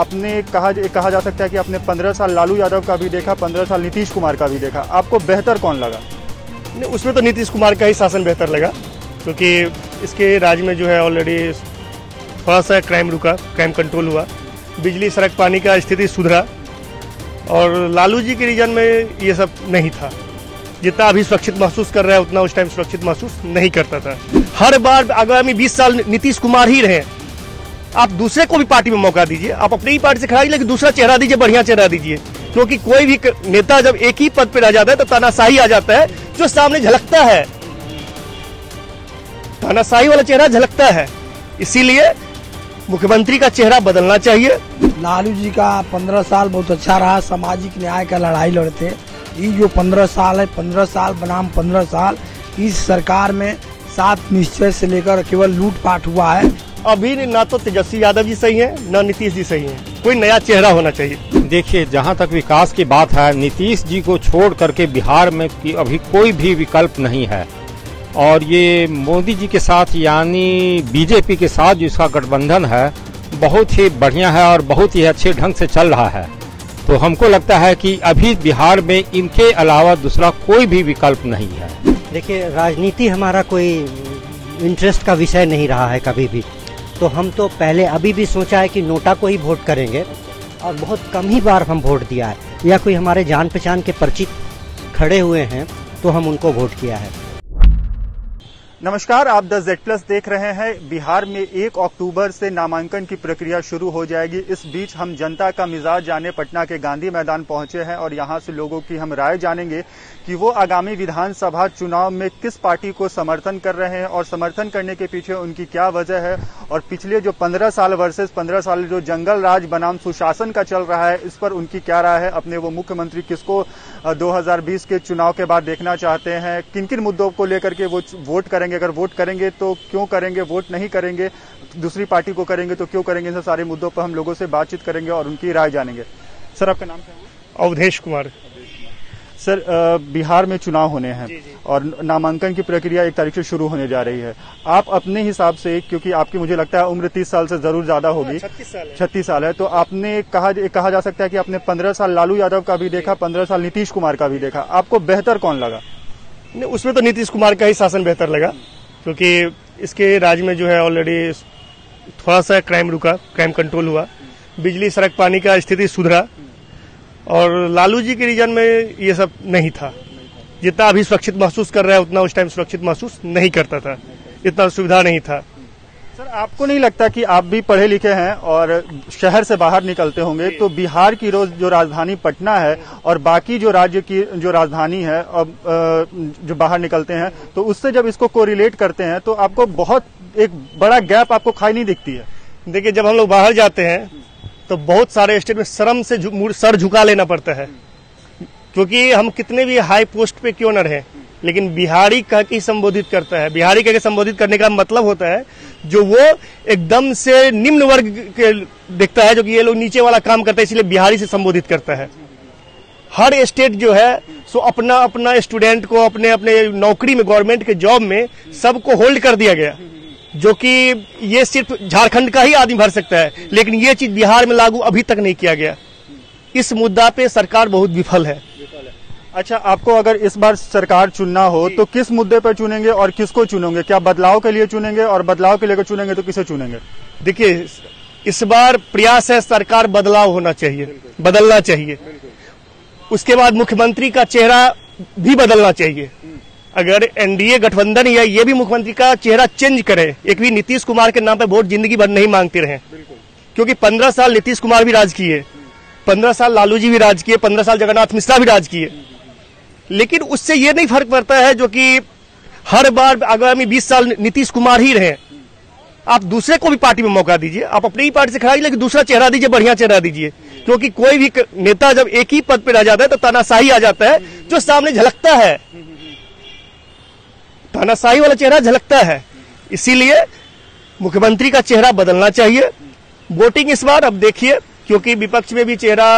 आपने कहा कहा जा सकता है कि आपने 15 साल लालू यादव का भी देखा 15 साल नीतीश कुमार का भी देखा। आपको बेहतर कौन लगा? नहीं, उसमें तो नीतीश कुमार का ही शासन बेहतर लगा, क्योंकि इसके राज्य में जो है ऑलरेडी थोड़ा सा क्राइम रुका क्राइम कंट्रोल हुआ। बिजली, सड़क, पानी का स्थिति सुधरा, और लालू जी के रीजन में ये सब नहीं था। जितना अभी सुरक्षित महसूस कर रहा है, उतना उस टाइम सुरक्षित महसूस नहीं करता था। हर बार आगामी 20 साल नीतीश कुमार ही रहे। आप दूसरे को भी पार्टी में मौका दीजिए। आप अपनी ही पार्टी से खड़ा लेकिन दूसरा चेहरा दीजिए, बढ़िया चेहरा दीजिए। क्योंकि कोई भी नेता जब एक ही पद पर रह जाता है तो तानाशाही आ जाता है, जो सामने झलकता है। तानाशाही वाला चेहरा झलकता है। इसीलिए मुख्यमंत्री का चेहरा बदलना चाहिए। लालू जी का पंद्रह साल बहुत अच्छा रहा, सामाजिक न्याय का लड़ाई लड़ते। ये जो पंद्रह साल है, पंद्रह साल बनाम पंद्रह साल, इस सरकार में सात निश्चय से लेकर केवल लूटपाट हुआ है। अभी ना तो तेजस्वी यादव जी सही है न नीतीश जी सही है। कोई नया चेहरा होना चाहिए। देखिए जहाँ तक विकास की बात है नीतीश जी को छोड़ करके बिहार में अभी कोई भी विकल्प नहीं है। और ये मोदी जी के साथ यानी बीजेपी के साथ जो इसका गठबंधन है बहुत ही बढ़िया है और बहुत ही अच्छे ढंग से चल रहा है। तो हमको लगता है कि अभी बिहार में इनके अलावा दूसरा कोई भी विकल्प नहीं है। देखिए राजनीति हमारा कोई इंटरेस्ट का विषय नहीं रहा है कभी भी। तो हम तो पहले अभी भी सोचा है कि नोटा को ही वोट करेंगे और बहुत कम ही बार हम वोट दिया है। या कोई हमारे जान पहचान के परिचित खड़े हुए हैं तो हम उनको वोट किया है। नमस्कार, आप द जेड प्लस देख रहे हैं। बिहार में एक अक्टूबर से नामांकन की प्रक्रिया शुरू हो जाएगी। इस बीच हम जनता का मिजाज जाने पटना के गांधी मैदान पहुँचे हैं और यहाँ से लोगों की हम राय जानेंगे कि वो आगामी विधानसभा चुनाव में किस पार्टी को समर्थन कर रहे हैं और समर्थन करने के पीछे उनकी क्या वजह है। और पिछले जो पंद्रह साल वर्सेज पंद्रह साल जो जंगल राज बनाम सुशासन का चल रहा है, इस पर उनकी क्या राय है? अपने वो मुख्यमंत्री किसको दो हज़ार बीस के चुनाव के बाद देखना चाहते हैं? किन किन मुद्दों को लेकर के वो वोट करेंगे? करेंगे अगर वोट करेंगे तो क्यों करेंगे वोट नहीं करेंगे दूसरी पार्टी को करेंगे तो क्यों करेंगे इन सारे मुद्दों पर हम लोगों से बातचीत करेंगे और उनकी राय जानेंगे। सर आपका नाम क्या है अवधेश कुमार। सर बिहार में चुनाव होने हैं और नामांकन की प्रक्रिया एक तारीख से शुरू होने जा रही है। आप अपने हिसाब से क्योंकि आपकी मुझे लगता है उम्र तीस साल से ज़रूर ज़्यादा होगी। हाँ, छत्तीस साल है तो आपने कहा कहा जा सकता है कि आपने पंद्रह साल लालू यादव का भी देखा पंद्रह साल नीतीश कुमार का भी देखा। आपको बेहतर कौन लगा? उसमें तो नीतीश कुमार का ही शासन बेहतर लगा, क्योंकि इसके राज्य में जो है ऑलरेडी थोड़ा सा क्राइम रुका क्राइम कंट्रोल हुआ। बिजली, सड़क, पानी का स्थिति सुधरा, और लालू जी के रीजन में ये सब नहीं था। जितना अभी सुरक्षित महसूस कर रहा है, उतना उस टाइम सुरक्षित महसूस नहीं करता था। इतना सुविधा नहीं था। सर आपको नहीं लगता कि आप भी पढ़े लिखे हैं और शहर से बाहर निकलते होंगे? तो बिहार की रोज जो राजधानी पटना है और बाकी जो राज्य की जो राजधानी है अब जो बाहर निकलते हैं तो उससे जब इसको कोरिलेट करते हैं तो आपको बहुत एक बड़ा गैप आपको खाई नहीं दिखती है। देखिए जब हम लोग बाहर जाते हैं तो बहुत सारे स्टेट में शर्म से सर झुका लेना पड़ता है। क्योंकि हम कितने भी हाई पोस्ट पे क्यों न रहे? लेकिन बिहारी कह के संबोधित करता है। बिहारी कह के संबोधित करने का मतलब होता है, जो वो एकदम से निम्न वर्ग के दिखता है, जो कि ये लोग नीचे वाला काम करता है, इसलिए बिहारी से संबोधित करता है। हर स्टेट जो है, सो अपना अपना स्टूडेंट को, अपने अपने नौकरी में, गवर्नमेंट के जॉब में सबको होल्ड कर दिया गया, जो कि ये सिर्फ़ झारखंड का ही आदमी भर सकता है, लेकिन ये चीज़ बिहार में लागू अभी तक नहीं किया गया। इस मुद्दा पे सरकार बहुत विफल है। अच्छा आपको अगर इस बार सरकार चुनना हो तो किस मुद्दे पर चुनेंगे और किसको चुनेंगे? क्या बदलाव के लिए चुनेंगे और बदलाव के लिए चुनेंगे तो किसे चुनेंगे? देखिए इस बार प्रयास है सरकार बदलाव होना चाहिए बदलना चाहिए। उसके बाद मुख्यमंत्री का चेहरा भी बदलना चाहिए। अगर एनडीए गठबंधन या ये भी मुख्यमंत्री का चेहरा चेंज करे एक भी नीतीश कुमार के नाम पर वोट ज़िंदगी भर नहीं मांगते रहे। क्योंकि पंद्रह साल नीतीश कुमार भी राज किए पंद्रह साल लालू जी भी राज किए पंद्रह साल जगन्नाथ मिश्रा भी राज किए लेकिन उससे ये नहीं फ़र्क पड़ता है जो कि हर बार आगामी 20 साल नीतीश कुमार ही रहे। आप दूसरे को भी पार्टी में मौका दीजिए, आप अपनी ही पार्टी से खड़ा लेकिन दूसरा चेहरा दीजिए, बढ़िया चेहरा दीजिए। क्योंकि कोई भी नेता जब एक ही पद पर रह जाता है तो तानाशाही आ जाता है, जो सामने झलकता है। तानाशाही वाला चेहरा झलकता है। इसीलिए मुख्यमंत्री का चेहरा बदलना चाहिए। वोटिंग इस बार, अब देखिए, क्योंकि विपक्ष में भी चेहरा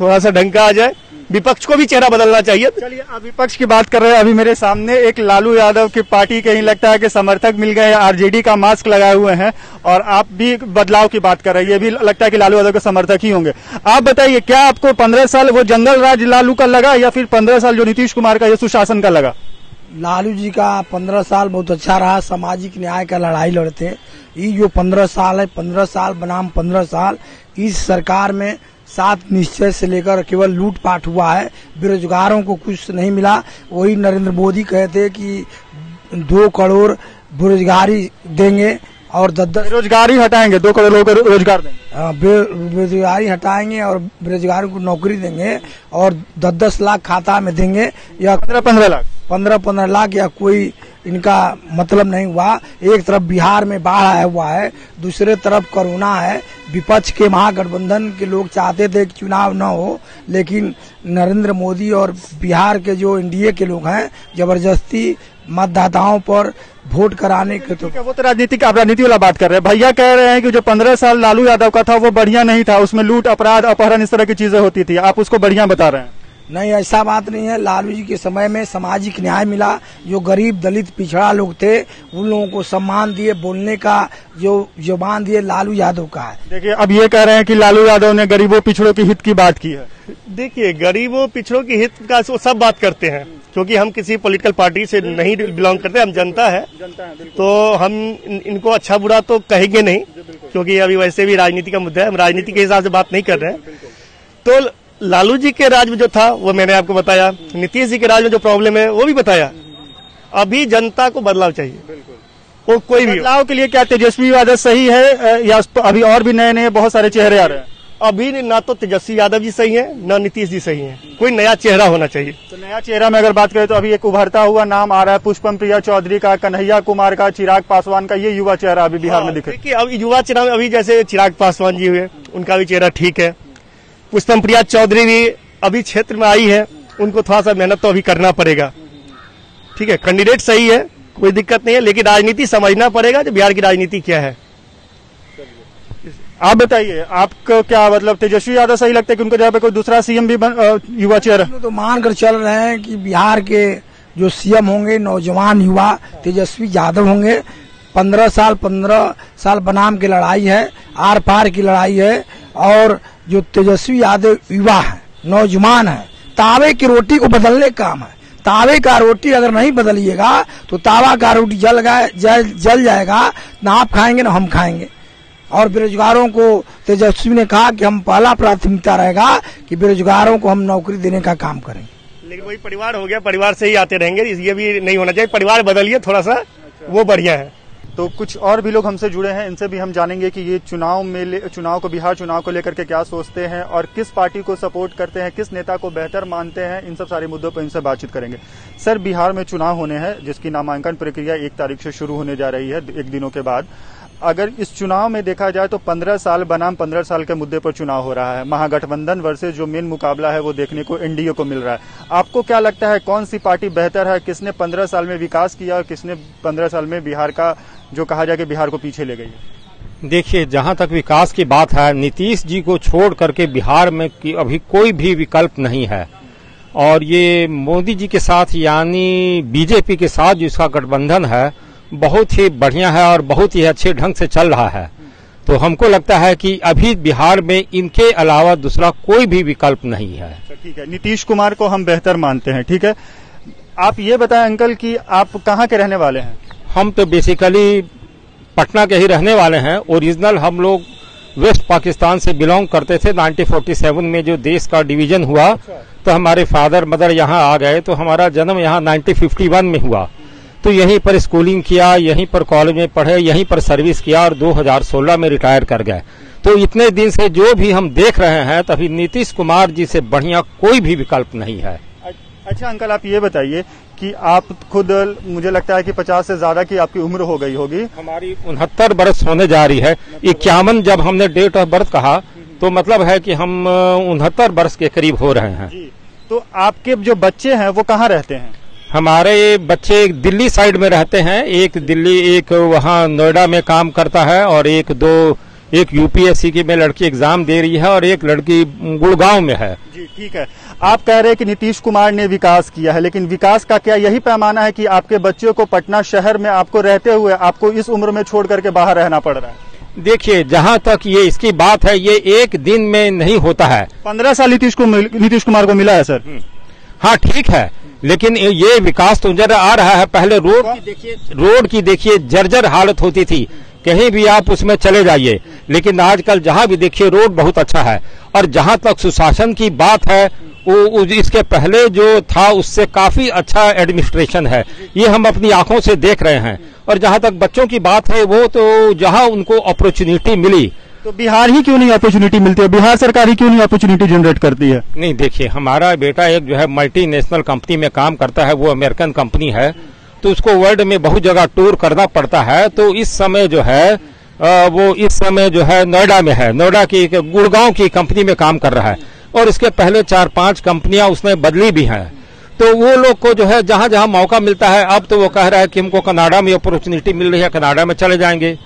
थोड़ा सा ढंग का आ जाए। विपक्ष को भी चेहरा बदलना चाहिए। चलिए आप विपक्ष की बात कर रहे हैं। अभी मेरे सामने एक लालू यादव की पार्टी कहीं लगता है कि समर्थक मिल गए हैं। आरजेडी का मास्क लगाए हुए हैं और आप भी बदलाव की बात कर रहे हैं। ये भी लगता है कि लालू यादव के समर्थक ही होंगे। आप बताइए क्या आपको पंद्रह साल वो जंगल राज लालू का लगा या फिर पंद्रह साल जो नीतीश कुमार का ये सुशासन का लगा? लालू जी का पंद्रह साल बहुत अच्छा रहा। सामाजिक न्याय का लड़ाई लड़ते। ये जो पंद्रह साल है पंद्रह साल बनाम पंद्रह साल इस सरकार में सात निश्चय से लेकर केवल लूटपाट हुआ है। बेरोजगारों को कुछ नहीं मिला। वही नरेंद्र मोदी कहे थे कि दो करोड़ बेरोजगारी देंगे और दस दस बेरोजगारी हटाएँगे दो करोड़ लोगों को रोज़गार देंगे। बे- बेरोजगारी हटाएँगे और बेरोजगारों को नौकरी देंगे और दस दस लाख खाता में देंगे या पंद्रह पंद्रह लाख। पंद्रह पंद्रह लाख या कोई इनका मतलब नहीं हुआ। एक तरफ़ बिहार में बाढ़ आया हुआ है, दूसरे तरफ़ कोरोना है। विपक्ष के महागठबंधन के लोग चाहते थे कि चुनाव न हो, लेकिन नरेंद्र मोदी और बिहार के जो एनडीए के लोग हैं, ज़बरदस्ती मतदाताओं पर वोट कराने के तो वो तो राजनीतिक आप राजनीति वाला बात कर रहे हैं। भैया कह रहे हैं कि जो पंद्रह साल लालू यादव का था, वो बढ़िया नहीं था। उसमें लूट, अपराध, अपहरण इस तरह की चीज़ें होती थी। आप उसको बढ़िया बता रहे हैं। नहीं ऐसा बात नहीं है। लालू जी के समय में सामाजिक न्याय मिला। जो गरीब दलित पिछड़ा लोग थे उन लोगों को सम्मान दिए बोलने का जो ज़ुबान दिए लालू यादव का है। देखिए अब ये कह रहे हैं कि लालू यादव ने गरीबों पिछड़ों के हित की बात की है। देखिए गरीबों पिछड़ों के हित का वो सब बात करते हैं क्योंकि हम किसी पॉलिटिकल पार्टी से नहीं बिलोंग करते हम जनता है। तो हम इनको अच्छा बुरा तो कहेंगे नहीं क्योंकि अभी वैसे भी राजनीति का मुद्दा है हम राजनीति के हिसाब से बात नहीं कर रहे हैं। तो लालू जी के राज में जो था वो मैंने आपको बताया। नीतीश जी के राज में जो प्रॉब्लम है वो भी बताया। अभी जनता को बदलाव चाहिए। वो कोई भी हो। बदलाव के लिए क्या तेजस्वी यादव सही है या अभी और भी नए नए बहुत सारे चेहरे आ रहे हैं? अभी ना तो तेजस्वी यादव जी सही है ना नीतीश जी सही है। कोई नया चेहरा होना चाहिए। तो नया चेहरा में अगर बात करें तो अभी एक उभरता हुआ नाम आ रहा है पुष्पम प्रिया चौधरी का कन्हैया कुमार का चिराग पासवान का ये युवा चेहरा अभी बिहार में दिखे देखिए अब युवा चेहरा में अभी जैसे चिराग पासवान जी हुए उनका भी चेहरा ठीक है। पुष्पम प्रिया चौधरी भी अभी क्षेत्र में आई है। उनको थोड़ा सा मेहनत तो अभी करना पड़ेगा। ठीक है कैंडिडेट सही है कोई दिक्कत नहीं है लेकिन राजनीति समझना पड़ेगा जो बिहार की राजनीति क्या है। आप बताइए आपको क्या मतलब तेजस्वी यादव सही लगता है कि उनके जगह पे कोई दूसरा सीएम भी बन, युवा चेहरा? तो मानकर चल रहे हैं कि बिहार के जो सीएम होंगे नौजवान युवा तेजस्वी यादव होंगे। पंद्रह साल पंद्रह साल बनाम की लड़ाई है आर पार की लड़ाई है और जो तेजस्वी यादव युवा है नौजवान है तावे की रोटी को बदलने काम है। तावे का रोटी अगर नहीं बदलिएगा तो तावा का रोटी जल गए जल, जल जाएगा ना आप खाएँगे ना हम खाएँगे। और बेरोजगारों को तेजस्वी ने कहा कि हम पहला प्राथमिकता रहेगा कि बेरोजगारों को हम नौकरी देने का काम करेंगे लेकिन वही परिवार हो गया परिवार से ही आते रहेंगे ये भी नहीं होना चाहिए। परिवार बदलिए थोड़ा सा वो बढ़िया है। तो कुछ और भी लोग हमसे जुड़े हैं, इनसे भी हम जानेंगे कि ये चुनाव में चुनाव को, बिहार चुनाव को लेकर के क्या सोचते हैं और किस पार्टी को सपोर्ट करते हैं, किस नेता को बेहतर मानते हैं, इन सब सारे मुद्दों पर इनसे बातचीत करेंगे। सर, बिहार में चुनाव होने हैं, जिसकी नामांकन प्रक्रिया एक तारीख से शुरू होने जा रही है, एक दिनों के बाद। अगर इस चुनाव में देखा जाए तो पंद्रह साल बनाम पंद्रह साल के मुद्दे पर चुनाव हो रहा है। महागठबंधन वर्सेज जो मेन मुकाबला है वो देखने को एनडीए को मिल रहा है। आपको क्या लगता है कौन सी पार्टी बेहतर है? किसने पंद्रह साल में विकास किया और किसने पंद्रह साल में बिहार का, जो कहा जाए कि बिहार को पीछे ले गई है? देखिए, जहाँ तक विकास की बात है, नीतीश जी को छोड़ करके बिहार में अभी कोई भी विकल्प नहीं है। और ये मोदी जी के साथ, यानी बीजेपी के साथ जो इसका गठबंधन है बहुत ही बढ़िया है और बहुत ही अच्छे ढंग से चल रहा है। तो हमको लगता है कि अभी बिहार में इनके अलावा दूसरा कोई भी विकल्प नहीं है। अच्छा, ठीक है। नीतीश कुमार को हम बेहतर मानते हैं ठीक है? आप ये बताएँ अंकल कि आप कहाँ के रहने वाले हैं? हम तो बेसिकली पटना के ही रहने वाले हैं। ओरिजिनल हम लोग वेस्ट पाकिस्तान से बिलोंग करते थे। 1947 में जो देश का डिवीज़न हुआ तो हमारे फादर मदर यहाँ आ गए। तो हमारा जन्म यहाँ 1951 में हुआ। तो यहीं पर स्कूलिंग किया यहीं पर कॉलेज में पढ़े यहीं पर सर्विस किया और 2016 में रिटायर कर गए। तो इतने दिन से जो भी हम देख रहे हैं तभी नीतीश कुमार जी से बढ़िया कोई भी विकल्प नहीं है। अच्छा अंकल आप ये बताइए कि आप खुद मुझे लगता है कि पचास से ज़्यादा की आपकी उम्र हो गई होगी। हमारी उनहत्तर बरस होने जा रही है। इक्यावन जब हमने डेट ऑफ़ बर्थ कहा तो मतलब है कि हम उनहत्तर वर्ष के करीब हो रहे हैं। जी तो आपके जो बच्चे हैं वो कहाँ रहते हैं? हमारे बच्चे एक दिल्ली साइड में रहते हैं। एक दिल्ली एक वहाँ नोएडा में काम करता है और एक दो एक यूपीएससी की में लड़की एग्ज़ाम दे रही है और एक लड़की गुड़गांव में है। जी ठीक है। आप कह रहे हैं कि नीतीश कुमार ने विकास किया है लेकिन विकास का क्या यही पैमाना है कि आपके बच्चों को पटना शहर में आपको रहते हुए आपको इस उम्र में छोड़ करके बाहर रहना पड़ रहा है? देखिए जहाँ तक ये इसकी बात है ये एक दिन में नहीं होता है। पंद्रह साल नीतीश को नीतीश कुमार को मिला है सर? हाँ ठीक है। लेकिन ये विकास तो नज़र आ रहा है। पहले रोड की देखिए? रोड की देखिए जर्जर हालत होती थी। कहीं भी आप उसमें चले जाइए। लेकिन आजकल जहाँ भी देखिए रोड बहुत अच्छा है। और जहाँ तक सुशासन की बात है वो वो इसके पहले जो था उससे काफ़ी अच्छा एडमिनिस्ट्रेशन है। ये हम अपनी आँखों से देख रहे हैं। और जहाँ तक बच्चों की बात है वो तो जहाँ उनको अपॉर्चुनिटी मिली तो बिहार ही क्यों नहीं अपॉर्चुनिटी मिलती है? बिहार सरकार ही क्यों नहीं अपॉर्चुनिटी जनरेट करती है? नहीं, देखिए, हमारा बेटा एक जो है मल्टीनेशनल कंपनी में काम करता है, वो अमेरिकन कंपनी है तो उसको वर्ल्ड में बहुत जगह टूर करना पड़ता है तो इस समय जो है वो इस समय जो है नोएडा में है। नोएडा की गुड़गांव की कंपनी में काम कर रहा है, और इसके पहले चार पाँच कंपनियाँ उसने बदली भी हैं। तो वो लोग को जो है जहाँ जहाँ मौका मिलता है, अब तो वो कह रहा है कि हमको कनाडा में अपॉर्चुनिटी मिल रही है, कनाडा में चले जाएँगे।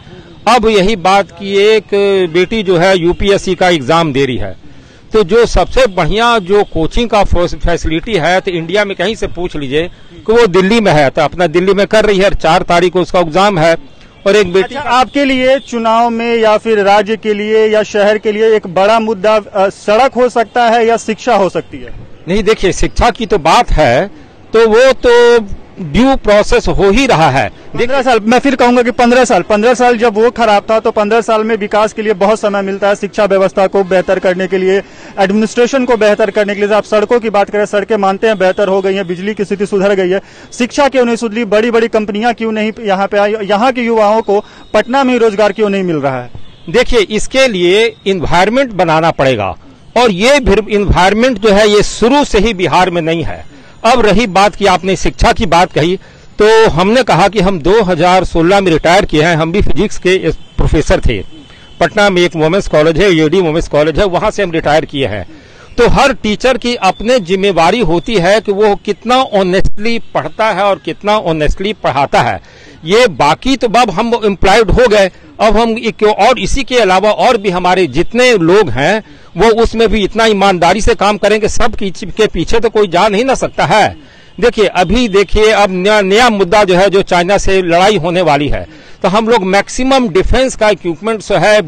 अब यही बात की एक बेटी जो है यूपीएससी का एग्ज़ाम दे रही है। तो जो सबसे बढ़िया जो कोचिंग का फैसिलिटी है तो इंडिया में कहीं से पूछ लीजिए कि वो दिल्ली में है तो अपना दिल्ली में कर रही है चार तारीख को उसका एग्ज़ाम है और एक बेटी अच्छा, आपके लिए चुनाव में या फिर राज्य के लिए या शहर के लिए एक बड़ा मुद्दा सड़क हो सकता है या शिक्षा हो सकती है? नहीं देखिए शिक्षा की तो बात है तो वो तो ड्यू प्रोसेस हो ही रहा है। पंद्रह साल मैं फिर कहूँगा कि पंद्रह साल पंद्रह साल जब वो खराब था तो पंद्रह साल में विकास के लिए बहुत समय मिलता है शिक्षा व्यवस्था को बेहतर करने के लिए एडमिनिस्ट्रेशन को बेहतर करने के लिए। आप सड़कों की बात करें सड़कें मानते हैं बेहतर हो गई है बिजली की स्थिति सुधर गई है शिक्षा क्यों नहीं सुधरी बड़ी बड़ी कंपनियाँ क्यों नहीं यहाँ पे आई यहाँ के युवाओं को पटना में रोज़गार क्यों नहीं मिल रहा है? देखिए इसके लिए इन्वायरमेंट बनाना पड़ेगा और ये इन्वायरमेंट जो है ये शुरू से ही बिहार में नहीं है। अब रही बात की आपने शिक्षा की बात कही तो हमने कहा कि हम 2016 में रिटायर किए हैं, हम भी फिजिक्स के प्रोफेसर थे। पटना में एक वुमेन्स कॉलेज है यूडी वुमेन्स कॉलेज है, वहाँ से हम रिटायर किए हैं। तो हर टीचर की अपने जिम्मेवारी होती है कि वो कितना ऑनेस्टली पढ़ता है और कितना ऑनेस्टली पढ़ाता है। ये बाकी तो बब हम एम्प्लॉयड हो गए अब हम और इसी के अलावा और भी हमारे जितने लोग हैं वो उसमें भी इतना ईमानदारी से काम करेंगे सब के पीछे तो कोई जा नहीं ना सकता है। देखिए अभी देखिए अब नया, नया मुद्दा जो है जो चाइना से लड़ाई होने वाली है तो हम लोग मैक्सिमम डिफेंस का इक्विपमेंट जो है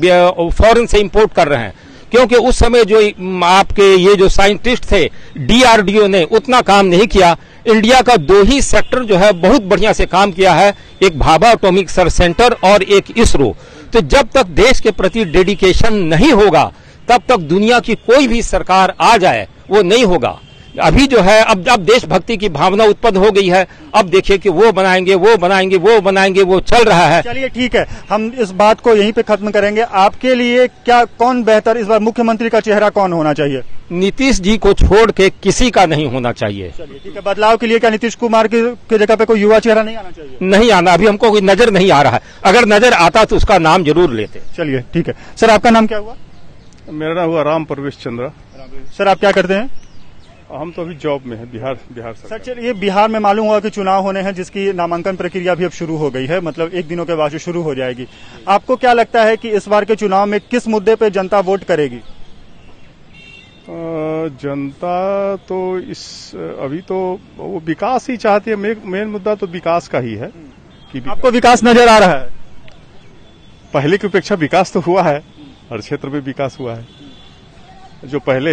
फॉरेन से इंपोर्ट कर रहे हैं। क्योंकि उस समय जो आपके ये जो साइंटिस्ट थे डीआरडीओ ने उतना काम नहीं किया। इंडिया का दो ही सेक्टर जो है बहुत बढ़िया से काम किया है, एक भाभा एटॉमिक सर सेंटर और एक इसरो। तो जब तक देश के प्रति डेडिकेशन नहीं होगा, तब तक दुनिया की कोई भी सरकार आ जाए, वो नहीं होगा। अभी जो है अब अब देशभक्ति की भावना उत्पन्न हो गई है। अब देखिए कि वो बनाएँगे वो बनाएँगे वो बनाएँगे वो चल रहा है। चलिए ठीक है। हम इस बात को यहीं पे खत्म करेंगे। आपके लिए क्या कौन बेहतर इस बार मुख्यमंत्री का चेहरा कौन होना चाहिए? नीतीश जी को छोड़ के किसी का नहीं होना चाहिए। चलिए ठीक है। बदलाव के लिए क्या नीतीश कुमार की, की जगह पे कोई युवा चेहरा नहीं आना चाहिए? नहीं आना अभी हमको कोई नज़र नहीं आ रहा है। अगर नज़र आता तो उसका नाम ज़रूर लेते। चलिए ठीक है। सर आपका नाम क्या हुआ? मेरा नाम हुआ राम प्रवेश चंद्रा। सर आप क्या करते हैं? हम तो अभी जॉब में हैं बिहार बिहार सर चलिए बिहार में मालूम हुआ कि चुनाव होने हैं जिसकी नामांकन प्रक्रिया भी अब शुरू हो गई है मतलब एक दिनों के बाद से शुरू हो जाएगी। आपको क्या लगता है कि इस बार के चुनाव में किस मुद्दे पे जनता वोट करेगी? जनता तो इस अभी तो वो विकास ही चाहती है मेन मुद्दा तो विकास का ही है कि वि- आपको विकास नज़र आ रहा है? पहले की अपेक्षा विकास तो हुआ है हर क्षेत्र में विकास हुआ है। जो पहले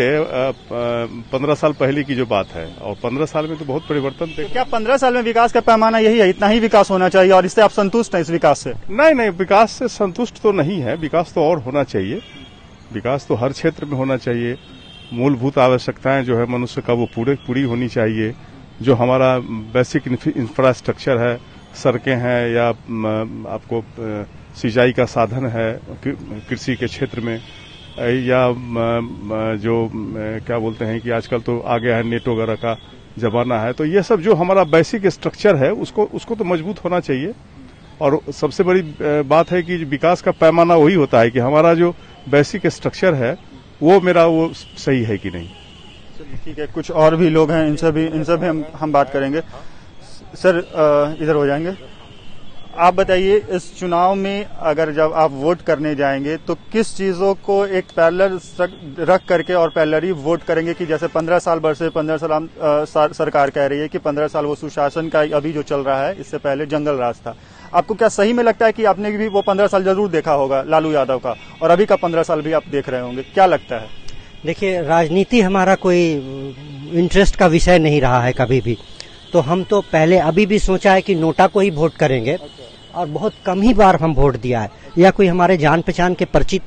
पंद्रह साल पहले की जो बात है और पंद्रह साल में तो बहुत परिवर्तन तो देख क्या पंद्रह साल में विकास का पैमाना यही है इतना ही विकास होना चाहिए और इससे आप संतुष्ट हैं इस विकास से? नहीं नहीं विकास से संतुष्ट तो नहीं है विकास तो और होना चाहिए। विकास तो हर क्षेत्र में होना चाहिए। मूलभूत आवश्यकताएँ जो है मनुष्य का वो पूरे पूरी होनी चाहिए। जो हमारा बेसिक इंफ्रास्ट्रक्चर है सड़कें हैं या आपको सिंचाई का साधन है कृषि के क्षेत्र में या जो क्या बोलते हैं कि आजकल तो आ गया है नेट वगैरह का जमाना है तो ये सब जो हमारा बेसिक स्ट्रक्चर है, उसको उसको तो मज़बूत होना चाहिए। और सबसे बड़ी बात है कि विकास का पैमाना वही होता है कि हमारा जो बेसिक स्ट्रक्चर है, वो मेरा, वो सही है कि नहीं। ठीक है, कुछ और भी लोग हैं इनसे भी इनसे भी हम हम बात करेंगे। सर इधर हो जाएँगे। आप बताइए इस चुनाव में अगर जब आप वोट करने जाएँगे तो किस चीज़ों को एक पैरलर रख करके और पैरलर ही वोट करेंगे कि जैसे पंद्रह साल बरसे पंद्रह साल हम, आ, सरकार कह रही है कि पंद्रह साल वो सुशासन का अभी जो चल रहा है इससे पहले जंगल राज था। आपको क्या सही में लगता है कि आपने भी वो पंद्रह साल ज़रूर देखा होगा लालू यादव का? और अभी का पंद्रह साल भी आप देख रहे होंगे क्या लगता है? देखिए राजनीति हमारा कोई इंटरेस्ट का विषय नहीं रहा है कभी भी। तो हम तो पहले अभी भी सोचा है कि नोटा को ही वोट करेंगे। और बहुत कम ही बार हम वोट दिया है। या कोई हमारे जान पहचान के परिचित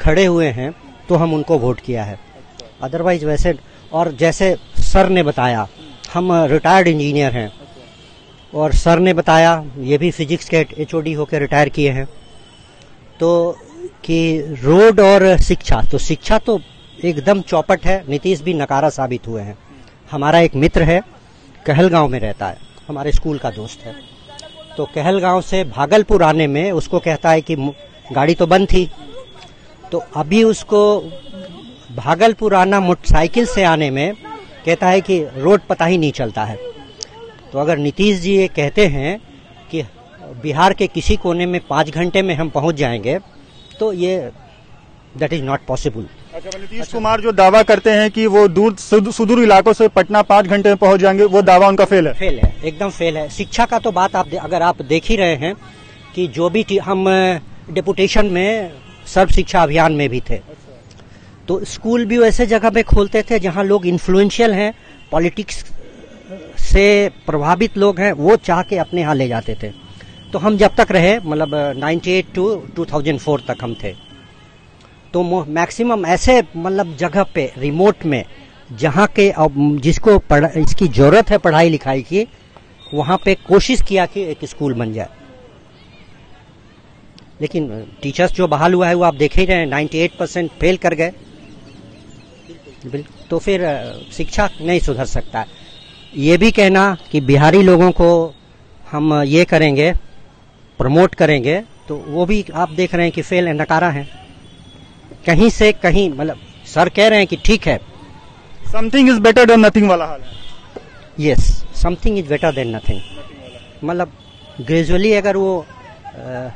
खड़े हुए हैं तो हम उनको वोट किया है। अदरवाइज़ वैसे और जैसे सर ने बताया, हम रिटायर्ड इंजीनियर हैं। और सर ने बताया, ये भी फिजिक्स के एच ओ डी होकर रिटायर किए हैं। तो कि रोड और शिक्षा तो शिक्षा तो एकदम चौपट है, नीतीश भी नकारा साबित हुए हैं। हमारा एक मित्र है, कहलगांव में रहता है, हमारे स्कूल का दोस्त है। तो कहलगांव से भागलपुर आने में उसको कहता है कि गाड़ी तो बंद थी। तो अभी उसको भागलपुर आना मोटरसाइकिल से आने में कहता है कि रोड पता ही नहीं चलता है। तो अगर नीतीश जी ये कहते हैं कि बिहार के किसी कोने में पाँच घंटे में हम पहुँच जाएँगे तो ये दैट इज़ नॉट पॉसिबल अच्छा नीतीश अच्छा। कुमार जो दावा करते हैं कि वो दूर सुदूर इलाकों से पटना पाँच घंटे में पहुँच जाएँगे वो दावा उनका फेल है? फेल है एकदम फेल है। शिक्षा का तो बात आप अगर आप देख ही रहे हैं कि जो भी हम डेपुटेशन में सर्व शिक्षा अभियान में भी थे। तो स्कूल भी वैसे जगह पे खोलते थे जहाँ लोग इन्फ्लुएंशियल हैं पॉलिटिक्स से प्रभावित लोग हैं वो चाह के अपने यहाँ ले जाते थे। तो हम जब तक रहे मतलब 98 टू 2004 तक हम थे। तो मैक्सिमम ऐसे मतलब जगह पे रिमोट में, जहाँ के जिसको इसकी ज़रूरत है पढ़ाई लिखाई की, वहाँ पे कोशिश किया कि एक स्कूल बन जाए। लेकिन टीचर्स जो बहाल हुआ है, वो आप देख ही रहे हैं 98 परसेंट फेल कर गए। तो फिर शिक्षा नहीं सुधर सकता। ये भी कहना कि बिहारी लोगों को हम ये करेंगे, प्रमोट करेंगे तो वो भी आप देख रहे हैं कि फेल है नकारा है। कहीं से कहीं मतलब सर कह रहे हैं कि ठीक है। Something is better than nothing वाला हाल है। Yes something is better than nothing मतलब ग्रेजुअली अगर वो आ, आ,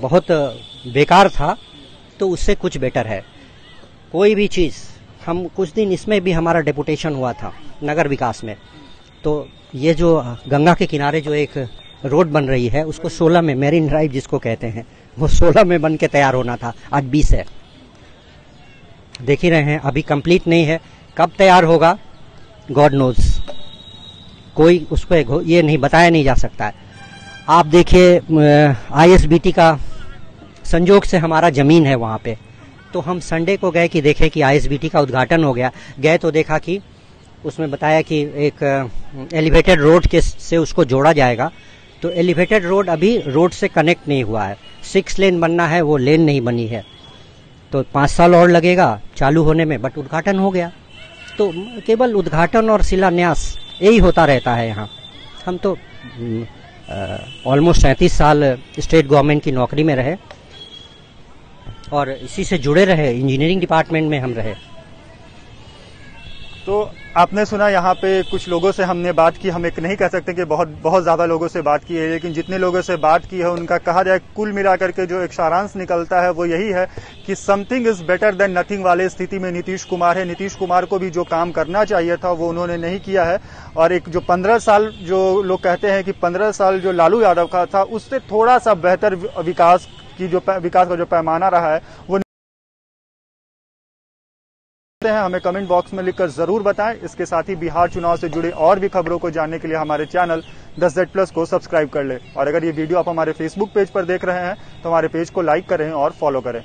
बहुत बेकार था तो उससे कुछ बेटर है। कोई भी चीज़ हम कुछ दिन इसमें भी हमारा डेपुटेशन हुआ था नगर विकास में। तो ये जो गंगा के किनारे जो एक रोड बन रही है उसको 16 में मेरीन ड्राइव जिसको कहते हैं वो 16 में बन के तैयार होना था। आज 20 है। देख ही रहे हैं, अभी कंप्लीट नहीं है। कब तैयार होगा? गॉड नोज़ कोई उसको ये नहीं, बताया नहीं जा सकता है। आप देखिए आईएसबीटी का संजोग से हमारा ज़मीन है वहाँ पे। तो हम संडे को गए कि देखे कि आईएसबीटी का उद्घाटन हो गया। गए तो देखा कि उसमें बताया कि एक एलिवेटेड रोड के से उसको जोड़ा जाएगा। तो एलिवेटेड रोड अभी रोड से कनेक्ट नहीं हुआ है। सिक्स लेन बनना है, वो लेन नहीं बनी है। तो पाँच साल और लगेगा चालू होने में, बट उद्घाटन हो गया। तो केवल उद्घाटन और शिलान्यास यही होता रहता है यहाँ। हम तो ऑलमोस्ट सैंतीस साल स्टेट गवर्नमेंट की नौकरी में रहे और इसी से जुड़े रहे इंजीनियरिंग डिपार्टमेंट में हम रहे। तो आपने सुना यहाँ पे कुछ लोगों से हमने बात की, हम एक नहीं कह सकते कि बहुत बहुत ज़्यादा लोगों से बात की है, लेकिन जितने लोगों से बात की है, उनका कहा जाए कुल मिलाकर के जो एक सारांश निकलता है वो यही है कि something is better than nothing वाले स्थिति में नीतीश कुमार है। नीतीश कुमार को भी जो काम करना चाहिए था, वो उन्होंने नहीं किया है। और एक जो पंद्रह साल जो लोग कहते हैं कि पंद्रह साल जो लालू यादव का था, उससे थोड़ा सा बेहतर विकास की जो विकास का जो पैमाना रहा है, वो हैं, हमें कमेंट बॉक्स में लिखकर ज़रूर बताएँ। इसके साथ ही बिहार चुनाव से जुड़े और भी खबरों को जानने के लिए हमारे चैनल दस जेड प्लस को सब्सक्राइब कर लें। और अगर ये वीडियो आप हमारे फेसबुक पेज पर देख रहे हैं तो हमारे पेज को लाइक करें और फॉलो करें।